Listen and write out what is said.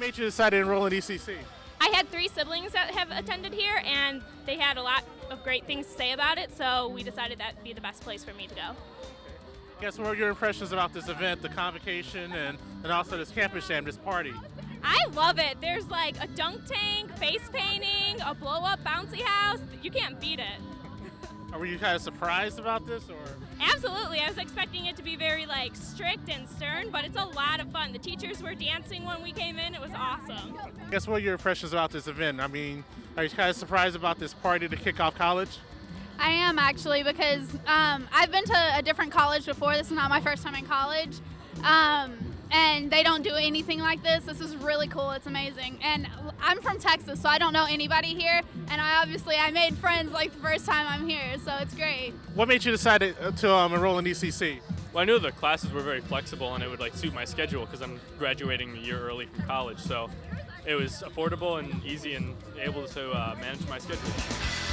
made you decide to enroll in ECC? I had three siblings that have attended here, and they had a lot of great things to say about it, so we decided that'd be the best place for me to go. Guess what were your impressions about this event, the convocation, and, and also this campus jam, this party? I love it. There's like a dunk tank, face painting, a blow up bouncy house. You can't beat it. Were you kind of surprised about this, or? Absolutely. I was expecting it to be very like strict and stern, but it's a lot of fun. The teachers were dancing when we came in. It was awesome. Guess what are your impressions about this event? I mean, are you kind of surprised about this party to kick off college? I am actually because um, I've been to a different college before. This is not my first time in college. Um, and they don't do anything like this. This is really cool. It's amazing. And I'm from Texas, so I don't know anybody here. And I obviously I made friends like the first time I'm here, so it's great. What made you decide to, to um, enroll in ECC? Well, I knew the classes were very flexible and it would like suit my schedule because I'm graduating a year early from college. So it was affordable and easy and able to uh, manage my schedule.